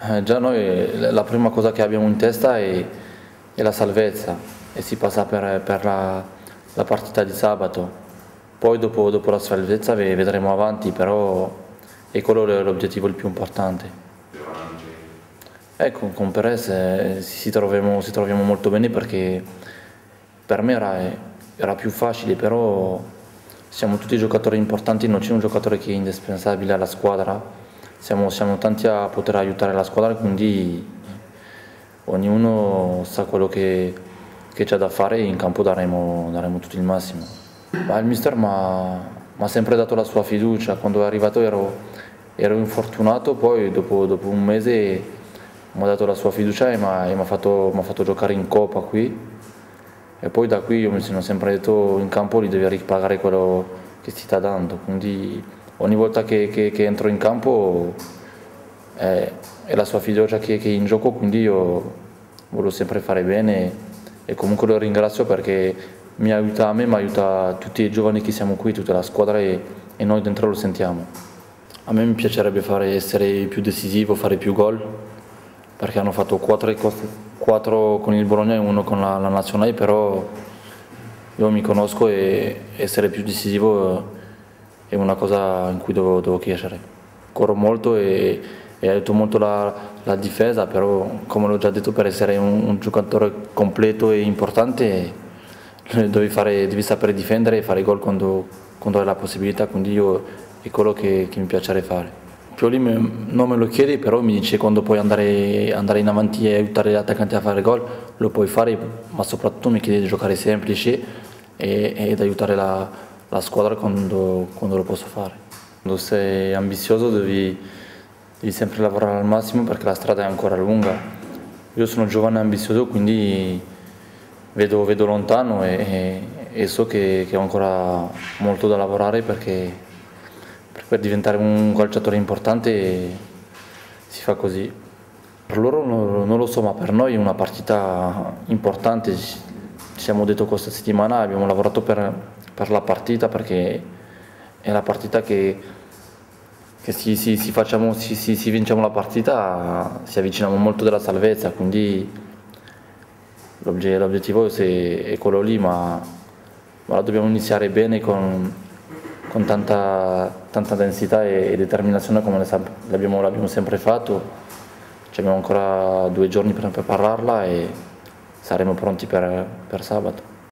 Eh, già noi la prima cosa che abbiamo in testa è, è la salvezza e si passa per, per la, la, partita di sabato. Poi dopo, dopo, la salvezza vedremo avanti, però è quello l'obiettivo il più importante. Ecco, con Perez eh, si, troviamo, si troviamo molto bene perché per me era, era più facile, però siamo tutti giocatori importanti, non c'è un giocatore che è indispensabile alla squadra, siamo, siamo tanti a poter aiutare la squadra, quindi ognuno sa quello che, che c'è da fare e in campo daremo, daremo tutto il massimo. Ma il mister mi ha sempre dato la sua fiducia, quando è arrivato ero, ero infortunato, poi dopo, dopo un mese mi ha dato la sua fiducia e mi ha fatto, fatto giocare in Coppa qui. E poi da qui io mi sono sempre detto in campo gli devi ripagare quello che ti sta dando, quindi ogni volta che, che, che entro in campo è, è, la sua fiducia che, che è in gioco, quindi io voglio sempre fare bene e comunque lo ringrazio perché mi aiuta a me, ma aiuta tutti i giovani che siamo qui, tutta la squadra e, e noi dentro lo sentiamo. A me mi piacerebbe fare, essere più decisivo, fare più gol, perché hanno fatto quattro, quattro con il Bologna e uno con la, la, nazionale, però io mi conosco e essere più decisivo è una cosa in cui devo, devo crescere. Corro molto e, e aiuto molto la, la, difesa, però come l'ho già detto per essere un, un giocatore completo e importante devi, fare, devi, sapere difendere e fare gol quando, quando hai la possibilità, quindi io è quello che, che mi piacerebbe fare. Pioli non me lo chiede, però mi dice quando puoi andare, andare in avanti e aiutare gli attaccanti a fare gol, lo puoi fare, ma soprattutto mi chiede di giocare semplice e, ed aiutare la, la squadra quando, quando, lo posso fare. Quando sei ambizioso devi, devi, sempre lavorare al massimo perché la strada è ancora lunga. Io sono giovane e ambizioso, quindi vedo, vedo lontano e, e so che, che ho ancora molto da lavorare perché per diventare un calciatore importante si fa così. Per loro non lo so, ma per noi è una partita importante. Ci siamo detto questa settimana, abbiamo lavorato per, per la partita perché è la partita che, che se si, si, facciamo, si, si, vinciamo la partita si avviciniamo molto della salvezza, quindi l'obiettivo è quello lì, ma, ma dobbiamo iniziare bene con, con tanta, tanta densità e, determinazione come l'abbiamo sempre fatto. Ci abbiamo ancora due giorni per prepararla e saremo pronti per, per sabato.